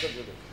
Thank.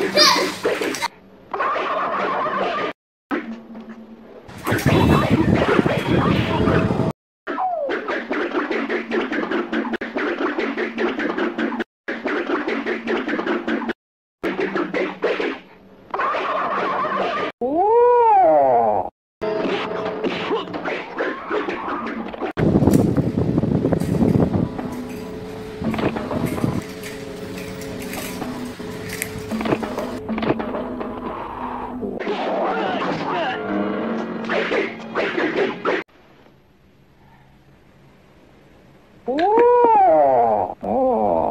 Yes!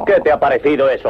¿Qué te ha parecido eso?